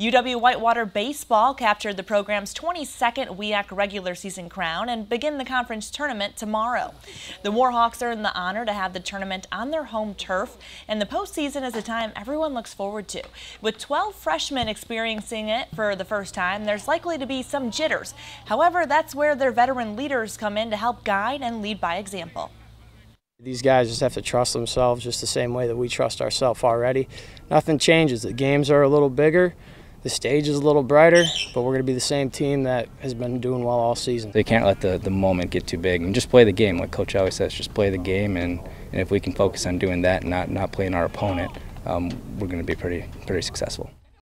UW Whitewater Baseball captured the program's 22nd WIAC regular season crown and begin the conference tournament tomorrow. The Warhawks earned the honor to have the tournament on their home turf, and the postseason is a time everyone looks forward to. With 12 freshmen experiencing it for the first time, there's likely to be some jitters. However, that's where their veteran leaders come in to help guide and lead by example. These guys just have to trust themselves just the same way that we trust ourselves already. Nothing changes. The games are a little bigger, the stage is a little brighter, but we're going to be the same team that has been doing well all season. They can't let the, the moment get too big and just play the game. Like Coach always says, just play the game, and, and if we can focus on doing that and not, not playing our opponent, um, we're going to be pretty, pretty successful.